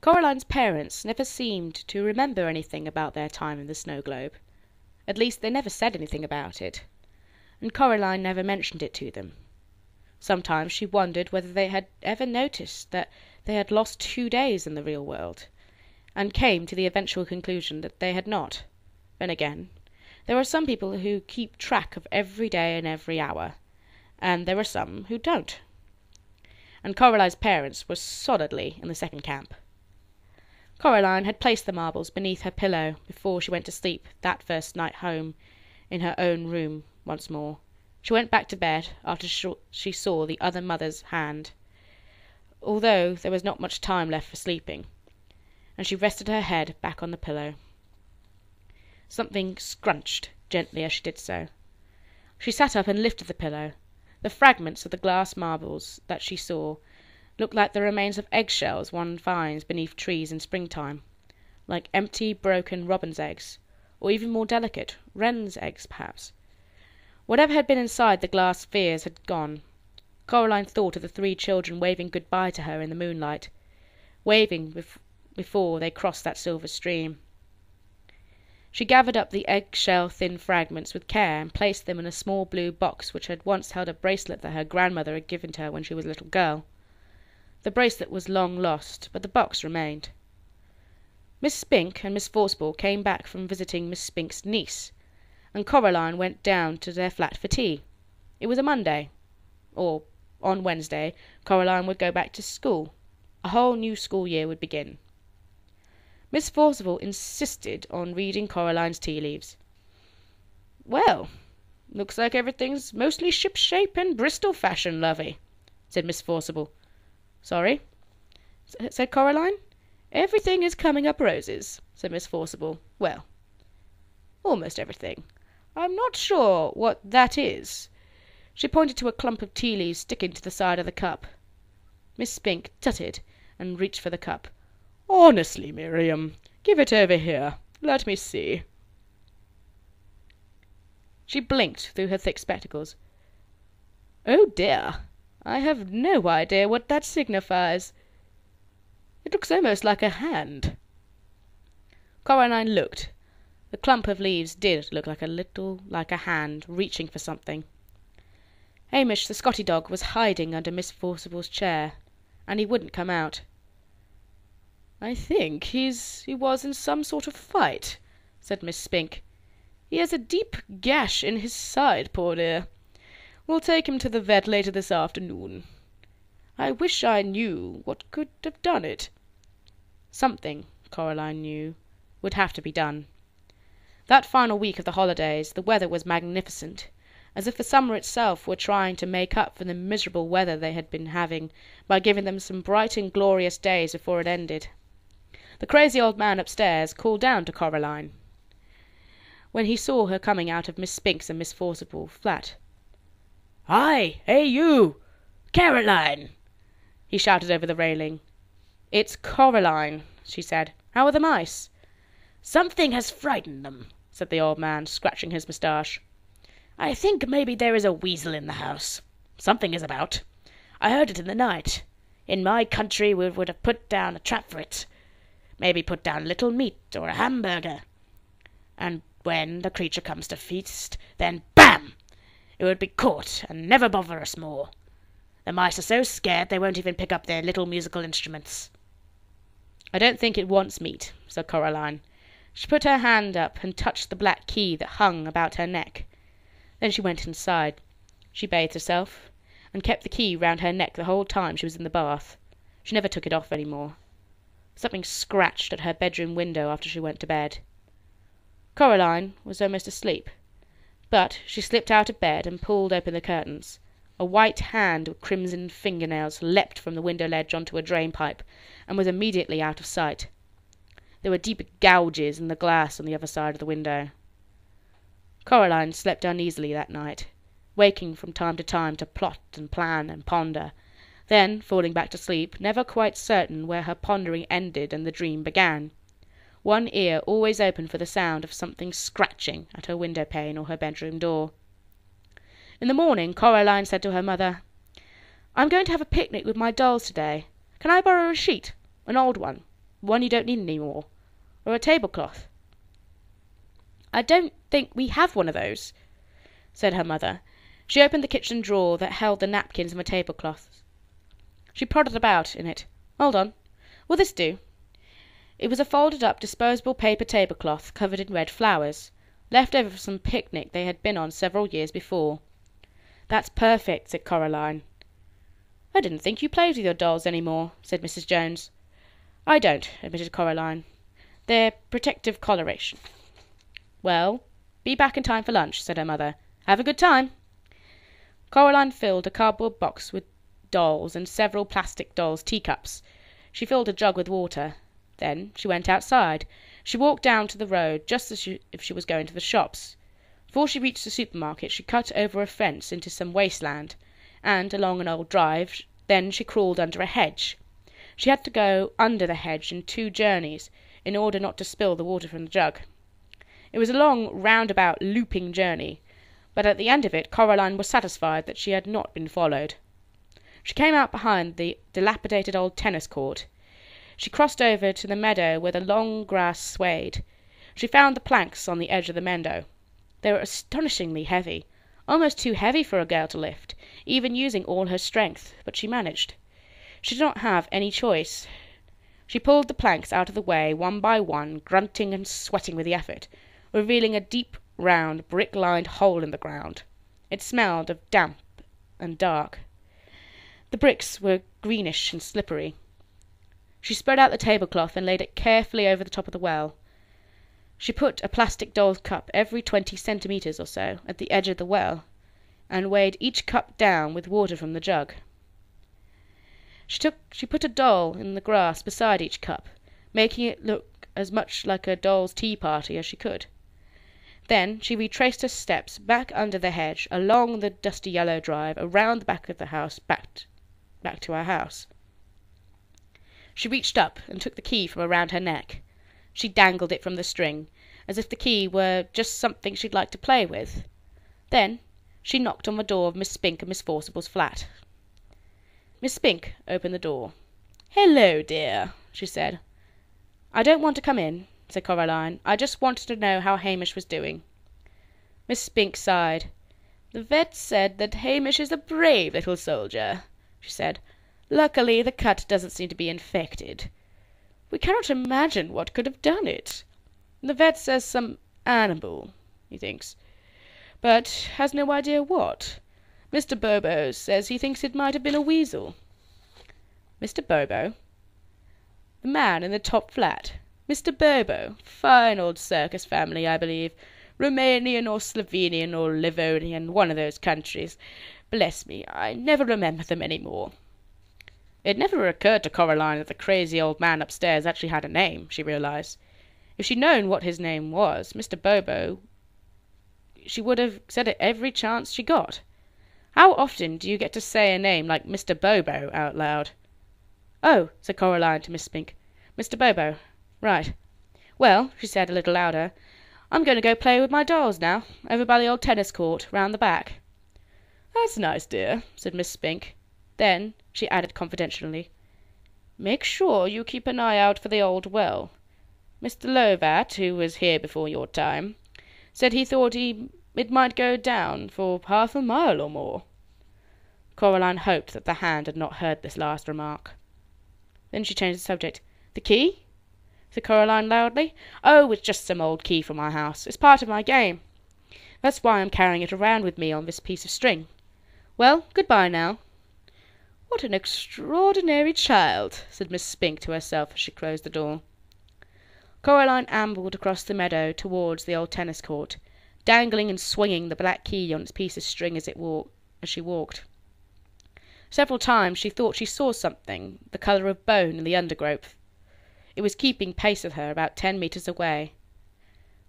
Coraline's parents never seemed to remember anything about their time in the snow globe. At least they never said anything about it, and Coraline never mentioned it to them. Sometimes she wondered whether they had ever noticed that they had lost two days in the real world, and came to the eventual conclusion that they had not. Then again, there are some people who keep track of every day and every hour, and there are some who don't. And Coraline's parents were solidly in the second camp. Coraline had placed the marbles beneath her pillow before she went to sleep that first night home in her own room once more. She went back to bed after she saw the other mother's hand, although there was not much time left for sleeping, and she rested her head back on the pillow. Something scrunched gently as she did so. She sat up and lifted the pillow. The fragments of the glass marbles that she saw looked like the remains of egg shells one finds beneath trees in springtime, like empty, broken robins' eggs, or even more delicate, wrens' eggs perhaps. Whatever had been inside the glass spheres had gone. Coraline thought of the three children waving good bye to her in the moonlight, waving before they crossed that silver stream. She gathered up the egg shell thin fragments with care and placed them in a small blue box which had once held a bracelet that her grandmother had given to her when she was a little girl. The bracelet was long lost, but the box remained. Miss Spink and Miss Forcible came back from visiting Miss Spink's niece, and Coraline went down to their flat for tea. It was a Monday, or on Wednesday Coraline would go back to school. A whole new school year would begin. Miss Forcible insisted on reading Coraline's tea leaves. "Well, looks like everything's mostly ship shape and Bristol fashion, lovey," said Miss Forcible. "Sorry?" said Coraline. "Everything is coming up roses," said Miss Forcible. "Well, almost everything. I'm not sure what that is." She pointed to a clump of tea leaves sticking to the side of the cup. Miss Spink tutted and reached for the cup. "Honestly, Miriam, give it over here. Let me see." She blinked through her thick spectacles. "Oh dear! I have no idea what that signifies. It looks almost like a hand." Coraline looked. The clump of leaves did look like a little like a hand reaching for something. Hamish the Scotty dog was hiding under Miss Forcible's chair, and he wouldn't come out. "I think he's he was in some sort of fight," said Miss Spink. "He has a deep gash in his side, poor dear. We'll take him to the vet later this afternoon. I wish I knew what could have done it." Something, Coraline knew, would have to be done. That final week of the holidays the weather was magnificent, as if the summer itself were trying to make up for the miserable weather they had been having by giving them some bright and glorious days before it ended. The crazy old man upstairs called down to Coraline when he saw her coming out of Miss Spink's and Miss Forcible's flat. "Hi! Hey, you! Caroline!" he shouted over the railing. "It's Coraline," she said. "How are the mice?" "Something has frightened them," said the old man, scratching his moustache. "I think maybe there is a weasel in the house. Something is about. I heard it in the night. In my country we would have put down a trap for it. Maybe put down a little meat or a hamburger. And when the creature comes to feast, then BAM! It would be caught, and never bother us more. The mice are so scared they won't even pick up their little musical instruments." "I don't think it wants meat," said Coraline. She put her hand up and touched the black key that hung about her neck. Then she went inside. She bathed herself, and kept the key round her neck the whole time she was in the bath. She never took it off any more. Something scratched at her bedroom window after she went to bed. Coraline was almost asleep. But she slipped out of bed and pulled open the curtains. A white hand with crimson finger nails leapt from the window ledge on to a drain pipe, and was immediately out of sight. There were deep gouges in the glass on the other side of the window. Coraline slept uneasily that night, waking from time to time to plot and plan and ponder, then falling back to sleep, never quite certain where her pondering ended and the dream began one ear always open for the sound of something scratching at her window pane or her bedroom door. In the morning Coraline said to her mother, "I'm going to have a picnic with my dolls to day. Can I borrow a sheet? An old one. one you don't need any more, or a tablecloth." "I don't think we have one of those," said her mother. She opened the kitchen drawer that held the napkins and the tablecloths. She prodded about in it. "Hold on. Will this do?" It was a folded up disposable paper tablecloth covered in red flowers, left over from some picnic they had been on several years before. "That's perfect," said Coraline. "I didn't think you played with your dolls any more," said Mrs. Jones. "I don't," admitted Coraline. "They're protective coloration." "Well, be back in time for lunch," said her mother. "Have a good time." Coraline filled a cardboard box with dolls and several plastic dolls' teacups. She filled a jug with water. Then she went outside. She walked down to the road just as if she was going to the shops. Before she reached the supermarket she cut over a fence into some waste land, and along an old drive, then she crawled under a hedge. She had to go under the hedge in two journeys, in order not to spill the water from the jug. It was a long, roundabout, looping journey, but at the end of it Coraline was satisfied that she had not been followed. She came out behind the dilapidated old tennis court. She crossed over to the meadow where the long grass swayed. She found the planks on the edge of the meadow. They were astonishingly heavy, almost too heavy for a girl to lift, even using all her strength, but she managed. She did not have any choice. She pulled the planks out of the way one by one, grunting and sweating with the effort, revealing a deep, round, brick lined hole in the ground. It smelled of damp and dark. The bricks were greenish and slippery. She spread out the tablecloth and laid it carefully over the top of the well. She put a plastic doll's cup every twenty centimetres or so at the edge of the well, and weighed each cup down with water from the jug. She took she put a doll in the grass beside each cup, making it look as much like a doll's tea party as she could. Then she retraced her steps back under the hedge, along the dusty yellow drive, around the back of the house, back back to her house. She reached up and took the key from around her neck. She dangled it from the string, as if the key were just something she'd like to play with. Then she knocked on the door of Miss Spink and Miss Forcible's flat. Miss Spink opened the door. "Hello, dear," she said. "I don't want to come in," said Coraline. "I just wanted to know how Hamish was doing." Miss Spink sighed. "The vet said that Hamish is a brave little soldier," she said. Luckily the cut doesn't seem to be infected. We cannot imagine what could have done it. The vet says some animal, he thinks, but has no idea what. Mr. Bobo says he thinks it might have been a weasel." "Mr. Bobo?" "The man in the top flat. Mr. Bobo. Fine old circus family, I believe. Roumanian or Slovenian or Livonian, one of those countries. Bless me, I never remember them any more. It never occurred to Coraline that the crazy old man upstairs actually had a name, she realized. If she'd known what his name was, Mr. Bobo, she would have said it every chance she got. How often do you get to say a name like Mr. Bobo out loud? "Oh," said Coraline to Miss Spink. "Mr. Bobo. Right. Well," she said a little louder, "I'm going to go play with my dolls now, over by the old tennis court, round the back." "That's nice, dear," said Miss Spink. Then she added confidentially, "Make sure you keep an eye out for the old well. Mr. Lovat, who was here before your time, said he thought he, it might go down for half a mile or more." Coraline hoped that the hand had not heard this last remark. Then she changed the subject. "The key?" said Coraline loudly. "Oh, it's just some old key from my house. It's part of my game. That's why I'm carrying it around with me on this piece of string. Well, good bye now. "What an extraordinary child!" said Miss Spink to herself as she closed the door. Coraline ambled across the meadow towards the old tennis court, dangling and swinging the black key on its piece of string as, as she walked. Several times she thought she saw something the colour of bone in the undergrowth. It was keeping pace with her about ten metres away.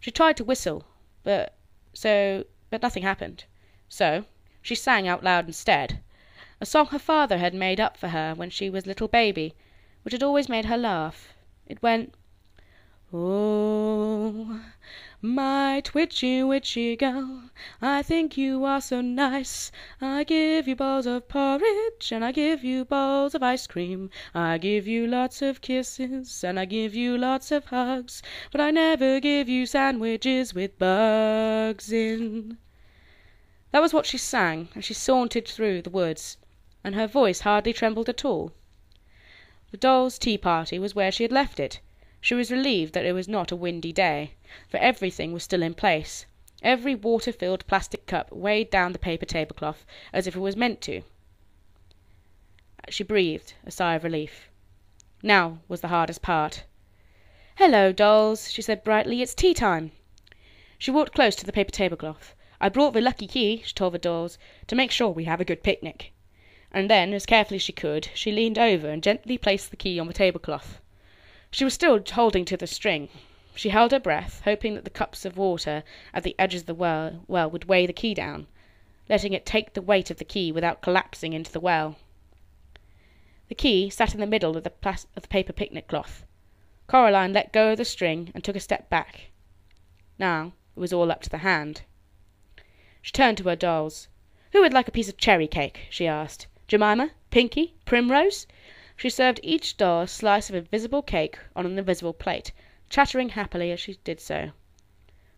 She tried to whistle, but so but nothing happened. So she sang out loud instead a song her father had made up for her when she was little baby, which had always made her laugh. It went Oh, my twitchy witchy girl, I think you are so nice. I give you bowls of porridge, and I give you bowls of ice cream. I give you lots of kisses, and I give you lots of hugs, but I never give you sandwiches with bugs in. That was what she sang as she sauntered through the woods, and her voice hardly trembled at all. The dolls' tea party was where she had left it. She was relieved that it was not a windy day, for everything was still in place, every water filled plastic cup weighed down the paper tablecloth as if it was meant to. She breathed a sigh of relief. Now was the hardest part. "Hello, dolls," she said brightly. "It's tea time." She walked close to the paper tablecloth. "I brought the lucky key," she told the dolls, "to make sure we have a good picnic." And then, as carefully as she could, she leaned over and gently placed the key on the tablecloth. She was still holding to the string. She held her breath, hoping that the cups of water at the edges of the well, well would weigh the key down, letting it take the weight of the key without collapsing into the well. The key sat in the middle of the, plas- of the paper picnic cloth. Coraline let go of the string and took a step back. Now it was all up to the hand. She turned to her dolls. Who would like a piece of cherry cake? she asked. Jemima? Pinky? Primrose? She served each doll a slice of invisible cake on an invisible plate, chattering happily as she did so.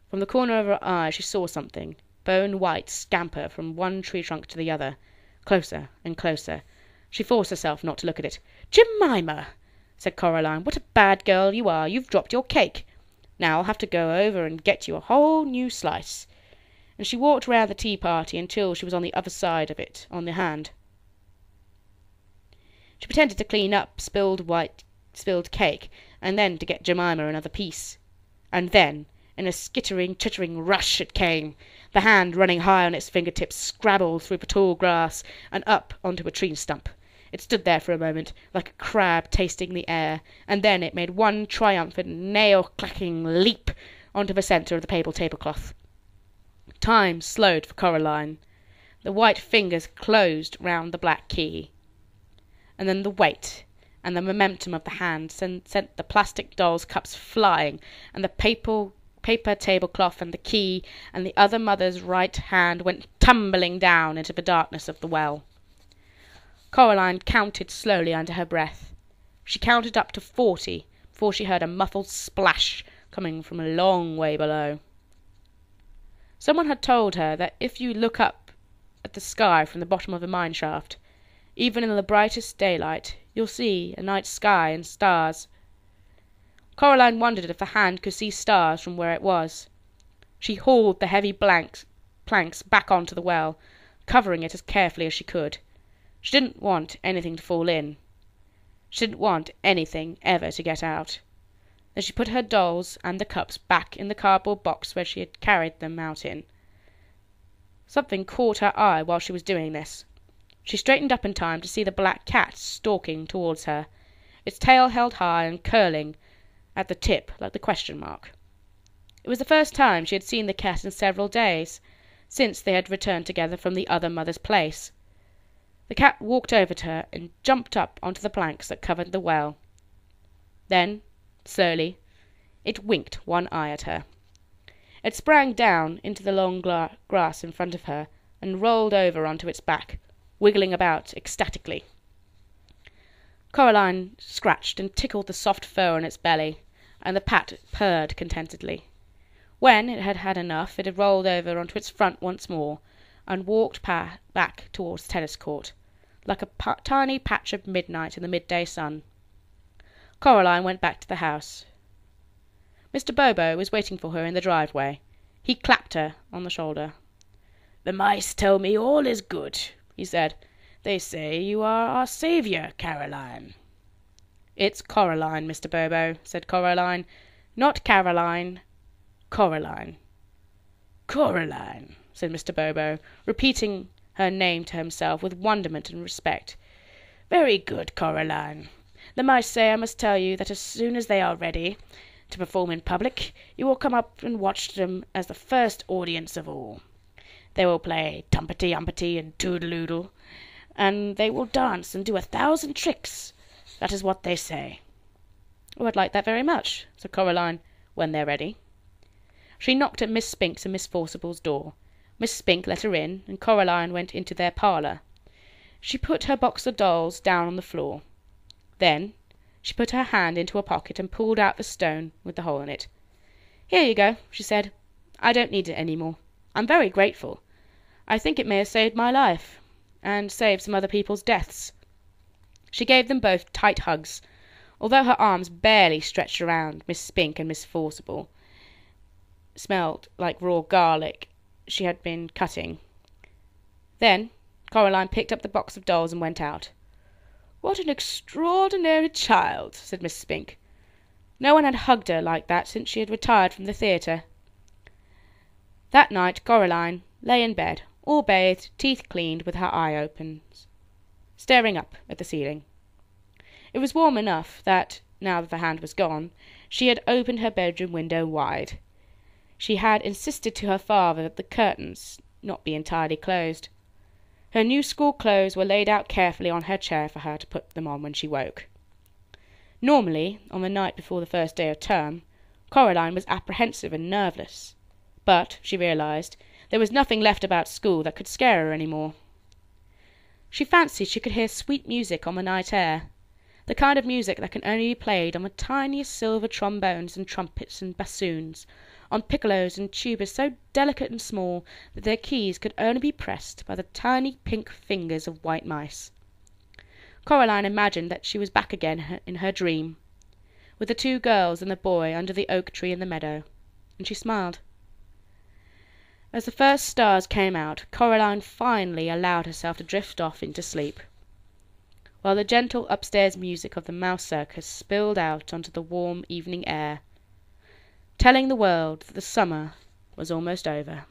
From the corner of her eye she saw something, bone white, scamper from one tree trunk to the other, closer and closer. She forced herself not to look at it. "Jemima!" said Coraline, "what a bad girl you are! You've dropped your cake. Now I'll have to go over and get you a whole new slice." And she walked round the tea party until she was on the other side of it on the hand. She pretended to clean up spilled white spilled cake, and then to get Jemima another piece. And then, in a skittering, chittering rush it came, the hand running high on its finger tips, scrabbled through the tall grass, and up on to a tree stump. It stood there for a moment, like a crab tasting the air, and then it made one triumphant, nail clacking leap on to the centre of the paper tablecloth. Time slowed for Coraline. The white fingers closed round the black key and then the weight and the momentum of the hand sent, sent the plastic doll's cups flying, and the paper, paper tablecloth and the key and the other mother's right hand went tumbling down into the darkness of the well. Coraline counted slowly under her breath. She counted up to forty before she heard a muffled splash coming from a long way below. Someone had told her that if you look up at the sky from the bottom of a mine shaft, even in the brightest daylight, you'll see a night sky and stars. Coraline wondered if the hand could see stars from where it was. She hauled the heavy blanks, planks back onto the well, covering it as carefully as she could. She didn't want anything to fall in. She didn't want anything ever to get out. Then she put her dolls and the cups back in the cardboard box where she had carried them out in. Something caught her eye while she was doing this. She straightened up in time to see the black cat stalking towards her, its tail held high and curling at the tip like the question mark. It was the first time she had seen the cat in several days, since they had returned together from the other mother's place. The cat walked over to her and jumped up onto the planks that covered the well. Then, slowly, it winked one eye at her. It sprang down into the long grass in front of her and rolled over onto its back, wiggling about ecstatically. Coraline scratched and tickled the soft fur on its belly, and the pat purred contentedly. When it had had enough, it had rolled over onto its front once more, and walked pa- back towards tennis court, like a pa- tiny patch of midnight in the midday sun. Coraline went back to the house. Mr. Bobo was waiting for her in the driveway. He clapped her on the shoulder. "The mice tell me all is good he said. "They say you are our saviour, Caroline." "It's Coraline, Mr. Bobo," said Coraline. "Not Caroline. Coraline." "Coraline," said Mr. Bobo, repeating her name to himself with wonderment and respect. "Very good, Coraline. The mice say I must tell you that as soon as they are ready to perform in public, you will come up and watch them as the first audience of all. They will play tumpety umpety and toodle and they will dance and do a thousand tricks. That is what they say." "Oh, I'd like that very much," said Coraline, "when they're ready." She knocked at Miss Spink's and Miss Forcible's door. Miss Spink let her in, and Coraline went into their parlour. She put her box of dolls down on the floor. Then she put her hand into a pocket and pulled out the stone with the hole in it. "Here you go," she said. "I don't need it any more. I'm very grateful. I think it may have saved my life, and saved some other people's deaths." She gave them both tight hugs, although her arms barely stretched around Miss Spink and Miss Forcible smelled like raw garlic she had been cutting. Then Coraline picked up the box of dolls and went out. "What an extraordinary child!" said Miss Spink. No one had hugged her like that since she had retired from the theatre. That night Coraline lay in bed, all bathed, teeth cleaned, with her eye open, staring up at the ceiling. It was warm enough that, now that the hand was gone, she had opened her bedroom window wide. She had insisted to her father that the curtains not be entirely closed. Her new school clothes were laid out carefully on her chair for her to put them on when she woke. Normally, on the night before the first day of term, Coraline was apprehensive and nerveless. But, she realized, there was nothing left about school that could scare her any more. She fancied she could hear sweet music on the night air, the kind of music that can only be played on the tiniest silver trombones and trumpets and bassoons, on piccolos and tubas so delicate and small that their keys could only be pressed by the tiny pink fingers of white mice. Coraline imagined that she was back again in her dream, with the two girls and the boy under the oak tree in the meadow, and she smiled. As the first stars came out, Coraline finally allowed herself to drift off into sleep, while the gentle upstairs music of the mouse circus spilled out onto the warm evening air, telling the world that the summer was almost over.